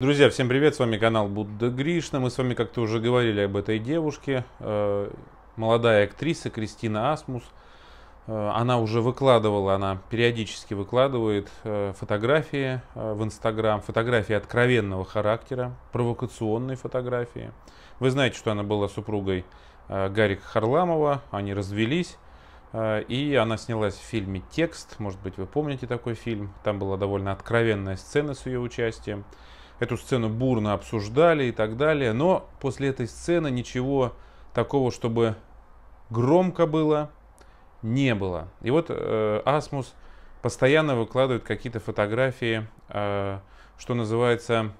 Друзья, всем привет, с вами канал Будда Гришна. Мы с вами как-то уже говорили об этой девушке, э, молодая актриса Кристина Асмус. Э, она уже выкладывала, она периодически выкладывает э, фотографии в Инстаграм, фотографии откровенного характера, провокационные фотографии. Вы знаете, что она была супругой Гарика Харламова, они развелись. И она снялась в фильме «Текст», может быть, вы помните такой фильм. Там была довольно откровенная сцена с ее участием. Эту сцену бурно обсуждали и так далее. Но после этой сцены ничего такого, чтобы громко было, не было. И вот э, Асмус постоянно выкладывает какие-то фотографии, э, что называется,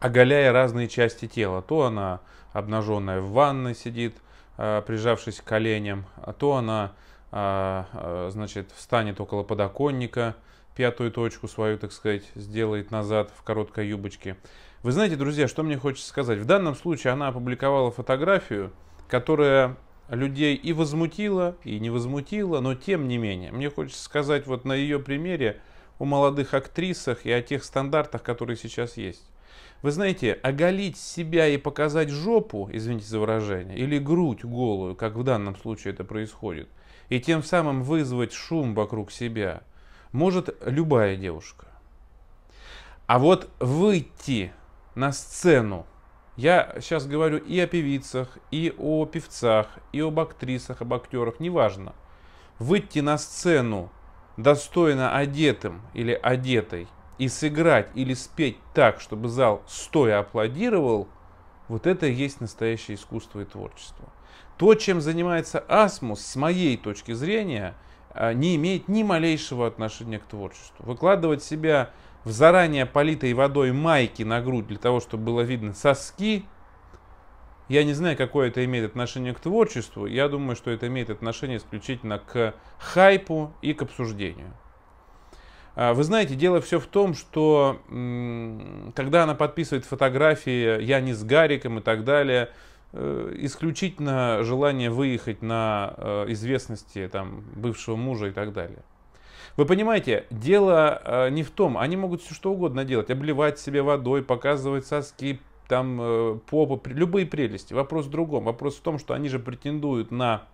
оголяя разные части тела. То она обнаженная в ванной сидит, э, прижавшись к коленям, а то она, э, э, значит, встанет около подоконника, пятую точку свою, так сказать, сделает назад в короткой юбочке. Вы знаете, друзья, что мне хочется сказать? В данном случае она опубликовала фотографию, которая людей и возмутила, и не возмутила, но тем не менее. Мне хочется сказать вот на ее примере о молодых актрисах и о тех стандартах, которые сейчас есть. Вы знаете, оголить себя и показать жопу, извините за выражение, или грудь голую, как в данном случае это происходит, и тем самым вызвать шум вокруг себя – может любая девушка. А вот выйти на сцену, я сейчас говорю и о певицах, и о певцах, и об актрисах, об актерах, неважно. Выйти на сцену достойно одетым или одетой и сыграть или спеть так, чтобы зал стоя аплодировал, вот это и есть настоящее искусство и творчество. То, чем занимается Асмус, с моей точки зрения – не имеет ни малейшего отношения к творчеству. Выкладывать себя в заранее политой водой майки на грудь для того, чтобы было видно соски, я не знаю, какое это имеет отношение к творчеству. Я думаю, что это имеет отношение исключительно к хайпу и к обсуждению. А, вы знаете, дело все в том, что когда она подписывает фотографии «Я не с Гариком» и так далее – исключительно желание выехать на э, известности там, бывшего мужа и так далее. Вы понимаете, дело э, не в том, они могут все что угодно делать, обливать себе водой, показывать соски, там попу, любые прелести. Вопрос в другом. Вопрос в том, что они же претендуют на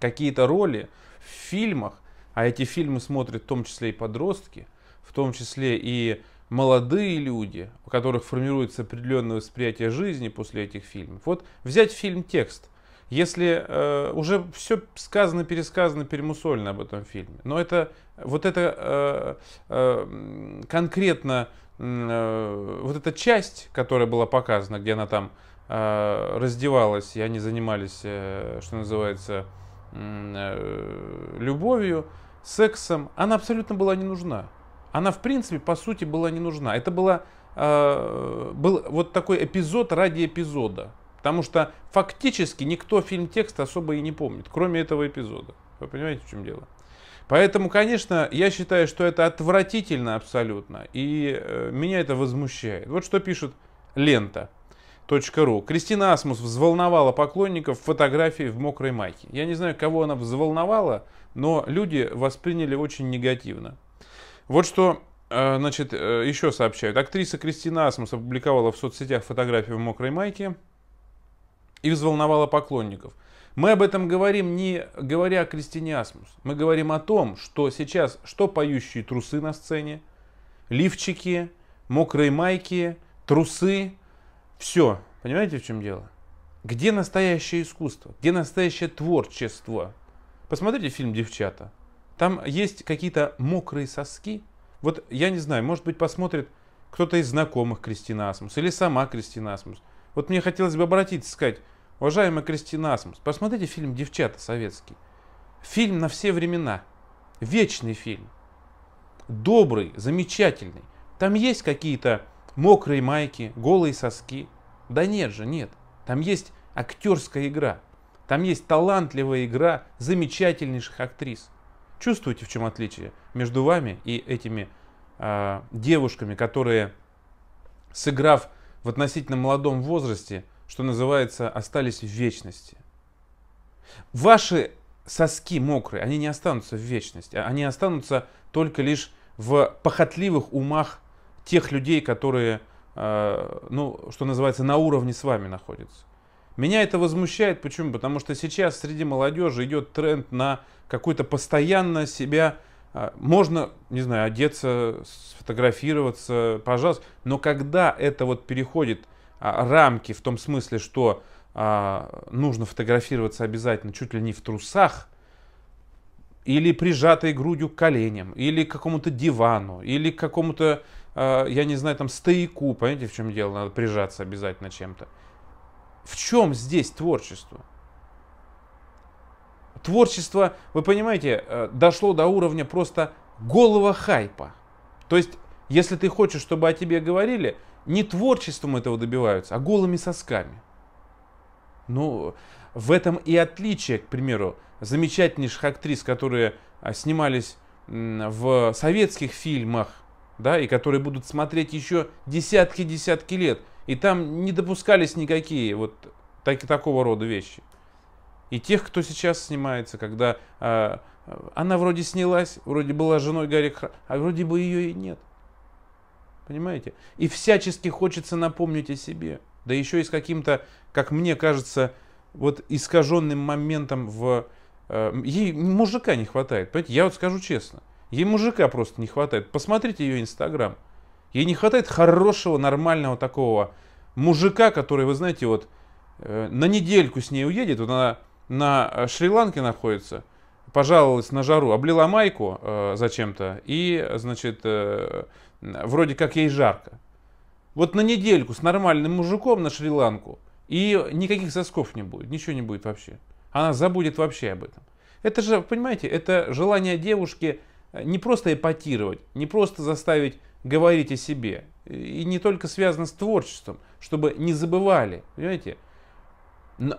какие-то роли в фильмах, а эти фильмы смотрят в том числе и подростки, в том числе и молодые люди, у которых формируется определенное восприятие жизни после этих фильмов. Вот взять фильм «Текст». Если э, уже все сказано, пересказано, перемусольно об этом фильме, но это вот это э, э, конкретно э, вот эта часть, которая была показана, где она там э, раздевалась, и они занимались, э, что называется, э, любовью, сексом, она абсолютно была не нужна она в принципе по сути была не нужна. Это была, э, был вот такой эпизод ради эпизода. Потому что фактически никто фильм текст особо и не помнит, кроме этого эпизода. Вы понимаете, в чем дело? Поэтому, конечно, я считаю, что это отвратительно абсолютно. И э, меня это возмущает. Вот что пишет лента. .ру. Кристина Асмус взволновала поклонников фотографии в мокрой майке. Я не знаю, кого она взволновала, но люди восприняли очень негативно. Вот что э, значит, э, еще сообщают. Актриса Кристина Асмус опубликовала в соцсетях фотографию в мокрой майке и взволновала поклонников. Мы об этом говорим не говоря о Кристине Асмус. Мы говорим о том, что сейчас что поющие трусы на сцене, лифчики, мокрые майки, трусы. Все. Понимаете, в чем дело? Где настоящее искусство? Где настоящее творчество? Посмотрите фильм «Девчата». Там есть какие-то мокрые соски. Вот я не знаю, может быть посмотрит кто-то из знакомых Кристина Асмус или сама Кристина Асмус. Вот мне хотелось бы обратиться, сказать, уважаемая Кристина Асмус, посмотрите фильм «Девчата» советский. Фильм на все времена. Вечный фильм. Добрый, замечательный. Там есть какие-то мокрые майки, голые соски. Да нет же, нет. Там есть актерская игра. Там есть талантливая игра замечательнейших актрис. Чувствуете, в чем отличие между вами и этими э, девушками, которые, сыграв в относительно молодом возрасте, что называется, остались в вечности. Ваши соски мокрые, они не останутся в вечности, они останутся только лишь в похотливых умах тех людей, которые, э, ну, что называется, на уровне с вами находятся. Меня это возмущает. Почему? Потому что сейчас среди молодежи идет тренд на какой-то постоянно себя... Э, можно, не знаю, одеться, сфотографироваться, пожалуйста. Но когда это вот переходит а, рамки в том смысле, что а, нужно фотографироваться обязательно чуть ли не в трусах, или прижатой грудью к коленям, или к какому-то дивану, или к какому-то, я не знаю, там стояку, понимаете, в чем дело, надо прижаться обязательно чем-то. В чем здесь творчество? Творчество, вы понимаете, э, дошло до уровня просто голого хайпа. То есть, если ты хочешь, чтобы о тебе говорили, не творчеством этого добиваются, а голыми сосками. Ну, в этом и отличие, к примеру, замечательнейших актрис, которые а, снимались в советских фильмах, да, и которые будут смотреть еще десятки-десятки лет. И там не допускались никакие вот так, такого рода вещи. И тех, кто сейчас снимается, когда э, она вроде снялась, вроде была женой Гарри а вроде бы ее и нет. Понимаете? И всячески хочется напомнить о себе. Да еще и с каким-то, как мне кажется, вот искаженным моментом в Э, ей мужика не хватает. Понимаете, я вот скажу честно. Ей мужика просто не хватает. Посмотрите ее инстаграм. Ей не хватает хорошего, нормального такого мужика, который, вы знаете, вот э, на недельку с ней уедет, вот она на Шри-Ланке находится, пожаловалась на жару, облила майку э, зачем-то, и, значит, э, вроде как ей жарко. Вот на недельку с нормальным мужиком на Шри-Ланку, и никаких сосков не будет, ничего не будет вообще. Она забудет вообще об этом. Это же, понимаете, это желание девушки э, не просто эпатировать, не просто заставить говорить о себе. И не только связано с творчеством, чтобы не забывали, понимаете?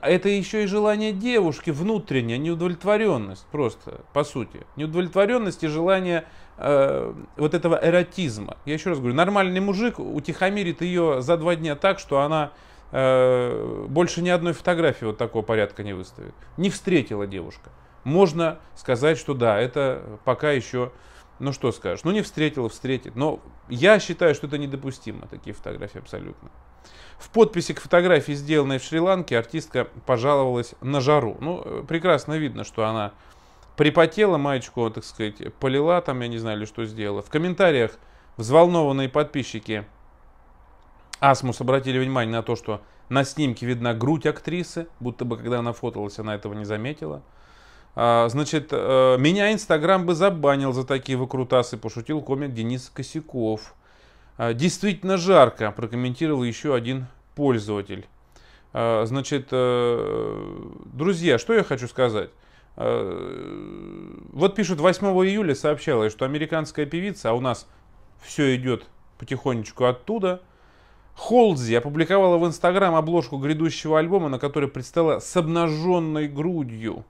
Это еще и желание девушки, внутренняя неудовлетворенность просто, по сути. Неудовлетворенность и желание э, вот этого эротизма. Я еще раз говорю, нормальный мужик утихомирит ее за два дня так, что она Э, больше ни одной фотографии вот такого порядка не выставит. Не встретила девушка. Можно сказать, что да, это пока еще, ну что скажешь, ну не встретила, встретит. Но я считаю, что это недопустимо, такие фотографии абсолютно. В подписи к фотографии, сделанной в Шри-Ланке, артистка пожаловалась на жару. Ну, прекрасно видно, что она припотела, маечку, так сказать, полила там, я не знаю, или что сделала. В комментариях взволнованные подписчики Асмус обратили внимание на то, что на снимке видна грудь актрисы, будто бы когда она фоталась, она этого не заметила. А, значит, э, меня Инстаграм бы забанил за такие выкрутасы, пошутил комик Денис Косяков. А, действительно жарко, прокомментировал еще один пользователь. А, значит, э, друзья, что я хочу сказать? Вот пишут, 8 июля сообщалось, что американская певица, а у нас все идет потихонечку оттуда – Холдзи опубликовала в Инстаграм обложку грядущего альбома, на которой предстала с обнаженной грудью.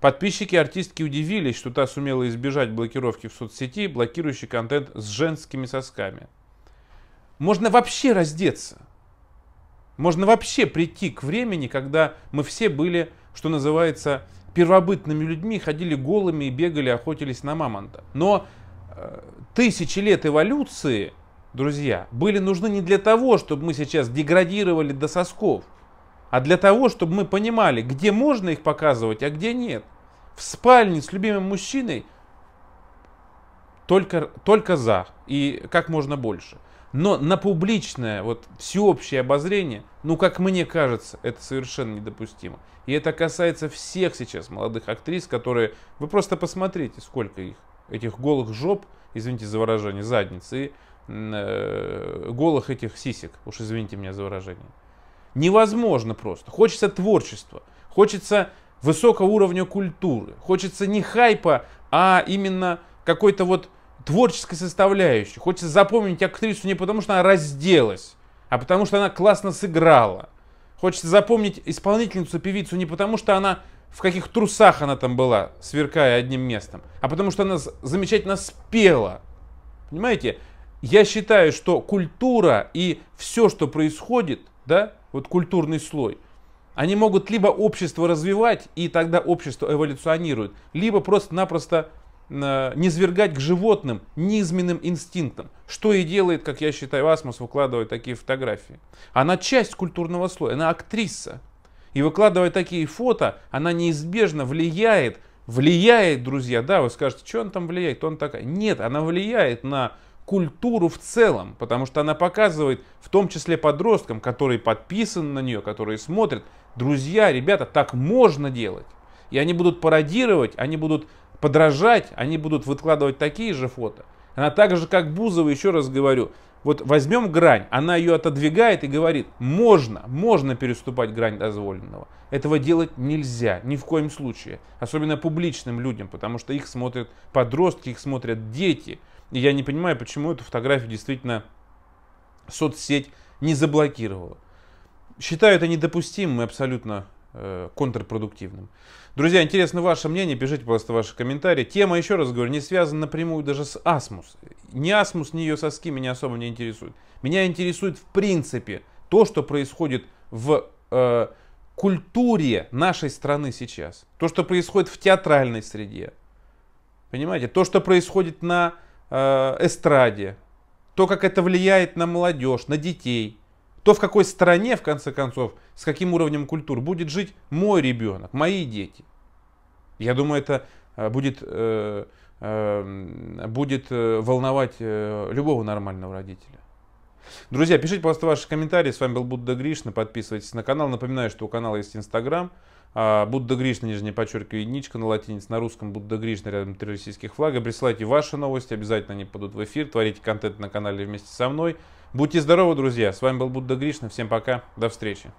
Подписчики артистки удивились, что та сумела избежать блокировки в соцсети, блокирующий контент с женскими сосками. Можно вообще раздеться. Можно вообще прийти к времени, когда мы все были, что называется, первобытными людьми, ходили голыми и бегали, охотились на мамонта. Но э, тысячи лет эволюции друзья, были нужны не для того, чтобы мы сейчас деградировали до сосков, а для того, чтобы мы понимали, где можно их показывать, а где нет. В спальне с любимым мужчиной только, только за и как можно больше. Но на публичное, вот всеобщее обозрение, ну, как мне кажется, это совершенно недопустимо. И это касается всех сейчас молодых актрис, которые... Вы просто посмотрите, сколько их, этих голых жоп, извините за выражение, задницы, э, голых этих сисек, уж извините меня за выражение. Невозможно просто. Хочется творчества, хочется высокого уровня культуры, хочется не хайпа, а именно какой-то вот творческой составляющей. Хочется запомнить актрису не потому, что она разделась, а потому что она классно сыграла. Хочется запомнить исполнительницу, певицу не потому, что она в каких трусах она там была, сверкая одним местом, а потому что она замечательно спела. Понимаете? я считаю, что культура и все, что происходит, да, вот культурный слой, они могут либо общество развивать, и тогда общество эволюционирует, либо просто-напросто э, низвергать к животным низменным инстинктам. Что и делает, как я считаю, Асмус, выкладывая такие фотографии. Она часть культурного слоя, она актриса. И выкладывая такие фото, она неизбежно влияет, влияет, друзья, да, вы скажете, что он там влияет, он такая. Нет, она влияет на культуру в целом, потому что она показывает, в том числе подросткам, которые подписаны на нее, которые смотрят, друзья, ребята, так можно делать. И они будут пародировать, они будут подражать, они будут выкладывать такие же фото. Она так же, как Бузова, еще раз говорю, вот возьмем грань, она ее отодвигает и говорит, можно, можно переступать грань дозволенного. Этого делать нельзя, ни в коем случае. Особенно публичным людям, потому что их смотрят подростки, их смотрят дети. И я не понимаю, почему эту фотографию действительно соцсеть не заблокировала. Считаю это недопустимым и абсолютно э, контрпродуктивным. Друзья, интересно ваше мнение, пишите, пожалуйста, ваши комментарии. Тема, еще раз говорю, не связана напрямую даже с Асмус. Ни Асмус, ни ее соски меня особо не интересуют. Меня интересует в принципе то, что происходит в э, культуре нашей страны сейчас. То, что происходит в театральной среде. Понимаете? То, что происходит на эстраде, то, как это влияет на молодежь, на детей, то, в какой стране, в конце концов, с каким уровнем культуры будет жить мой ребенок, мои дети. Я думаю, это э, будет, э, будет волновать любого нормального родителя. Друзья, пишите, пожалуйста, ваши комментарии. С вами был Будда Гришна. Подписывайтесь на канал. Напоминаю, что у канала есть Инстаграм. А, Будда Гришна, нижнее подчеркивание, единичка на латинице, на русском Будда Гришна, рядом три российских флага. Присылайте ваши новости, обязательно они падут в эфир. Творите контент на канале вместе со мной. Будьте здоровы, друзья. С вами был Будда Гришна. Всем пока. До встречи.